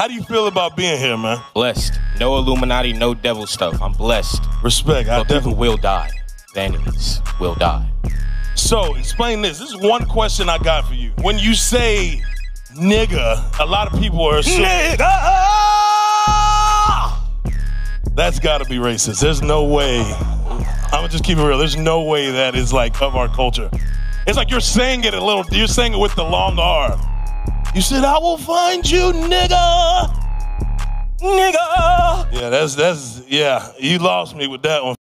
How do you feel about being here, man? Blessed. No Illuminati, no devil stuff. I'm blessed. Respect. I But people definitely. will die. The enemies will die. So explain this. This is one question I got for you. When you say nigga, a lot of people are assuming that's got to be racist. There's no way. I'm gonna just keep it real. There's no way that is like of our culture. It's like you're saying it a little. You're saying it with the long R. You said, "I will find you, nigga." Nigga! Yeah, that's that's yeah. You lost me with that one.